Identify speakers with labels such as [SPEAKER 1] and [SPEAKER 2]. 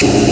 [SPEAKER 1] Shit.